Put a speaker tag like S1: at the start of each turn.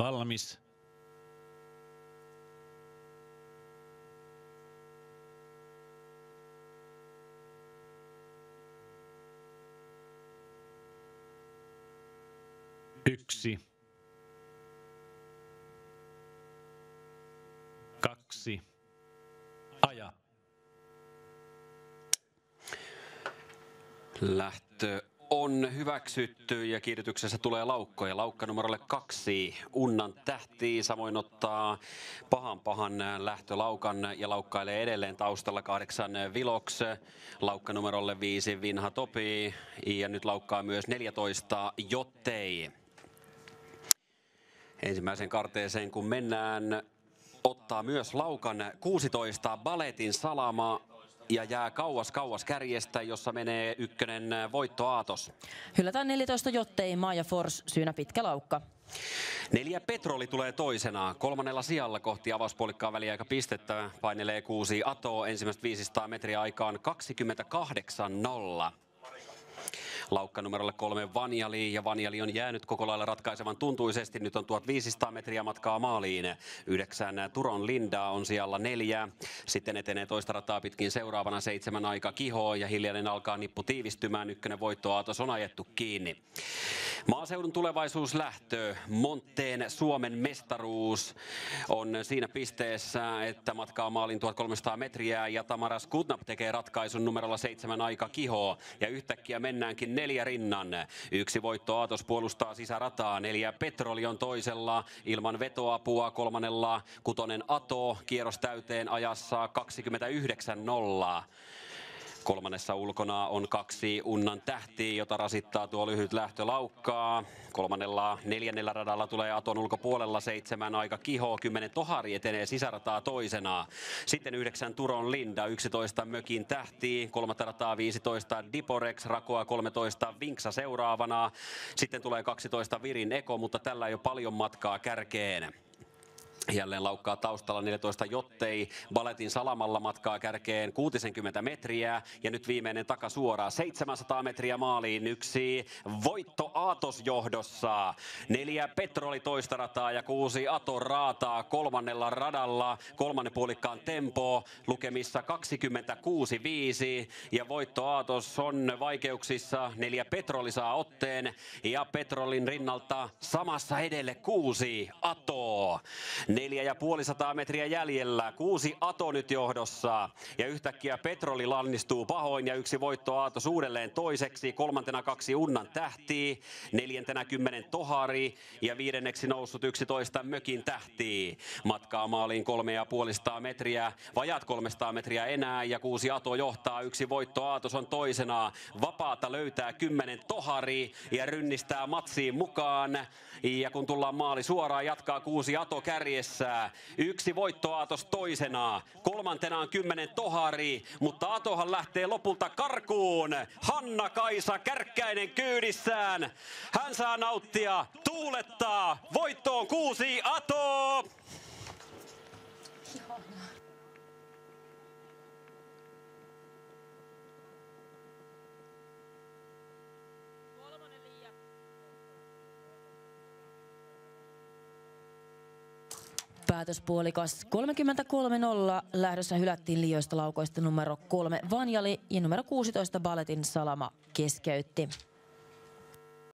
S1: Valmis. Yksi. Kaksi. Aja.
S2: Lähtö on hyväksytty ja kiihdytyksessä tulee laukko ja laukka numerolle kaksi. Unnan tähti samoin ottaa pahan pahan lähtölaukan ja laukkailee edelleen taustalla kahdeksan Viloks. Laukka numerolle viisi Vinha Topi ja nyt laukkaa myös 14 Jottei. Ensimmäisen karteeseen kun mennään, ottaa myös laukan 16 Baletin Salama ja jää kauas kauas kärjestä, jossa menee ykkönen Voitto Aatos.
S3: Hylätään 14 Jottei, Maja Fors, syynä pitkä laukka.
S2: Neljä Petroli tulee toisena. Kolmannella sijalla kohti avauspuolikkaan väliaika pistettä. Painelee kuusi Ato. Ensimmäistä 500 metriä aikaan 28.0 laukka numerolle kolme Vanjali ja Vanjali on jäänyt koko lailla ratkaisevan tuntuisesti. Nyt on 1500 metriä matkaa maaliin. Yhdeksän Turon Linda on siellä neljä. Sitten etenee toista rataa pitkin seuraavana seitsemän aika kiho ja hiljainen alkaa nippu tiivistymään. Ykkönen voitto Aatos on ajettu kiinni. Maaseudun tulevaisuus lähtö, Monteen Suomen mestaruus on siinä pisteessä, että matkaa maalin 1300 metriä ja Tamara Skutnap tekee ratkaisun numerolla seitsemän aika kiho ja yhtäkkiä mennäänkin neljä rinnan. Yksi voitto Aatos puolustaa sisärataa, neljä Petroli on toisella ilman vetoapua, kolmannella kutonen Ato kierros täyteen ajassa 29.0. Kolmannessa ulkona on kaksi Unnan tähtiä, jota rasittaa tuo lyhyt lähtölaukkaa. Kolmannella neljännellä radalla tulee Aton ulkopuolella seitsemän aika kiho, kymmenen Tohari etenee sisärataa toisena. Sitten yhdeksän Turon Linda, 11 Mökin tähti, kolmatta rataa 15 Diporex, Rakoa 13 Vinksa seuraavana. Sitten tulee 12 Virin Eko, mutta tällä ei ole paljon matkaa kärkeen. Jälleen laukkaa taustalla 14 Jottei, Baletin salamalla matkaa kärkeen 60 metriä ja nyt viimeinen takasuora 700 metriä maaliin. Yksi voitto Aatos johdossa, neljä Petroli toista rataa ja kuusi Ato raataa kolmannella radalla. Kolmannen puolikkaan tempo lukemissa 26-5 ja voitto Aatos on vaikeuksissa. Neljä Petroli saa otteen ja Petrolin rinnalta samassa edelle kuusi Ato. Neljä ja puoli sataa metriä jäljellä. Kuusi Ato nyt johdossa. Ja yhtäkkiä Petroli lannistuu pahoin ja yksi voitto Aatos uudelleen toiseksi. Kolmantena kaksi Unnan tähti. Neljäntenä kymmenen Tohari. Ja viidenneksi noussut 11 Mökin tähti. Matkaa maaliin kolme ja puolistaa metriä. Vajat 300 metriä enää ja kuusi Ato johtaa. Yksi voitto Aatos on toisena. Vapaata löytää kymmenen Tohari ja rynnistää matsiin mukaan. Ja kun tullaan maali suoraan, jatkaa kuusi Ato kärjessä. Yksi voittoaatos toisena. Kolmantena on kymmenen Tohari, mutta Atohan lähtee lopulta karkuun. Hanna-Kaisa Kärkkäinen kyydissään. Hän saa nauttia, tuulettaa. Voittoon kuusi Ato!
S3: Päätöspuolikas 33-0. Lähdössä hylättiin liioista laukoista numero kolme Vanjali ja numero 16 Baletin Salama keskeytti.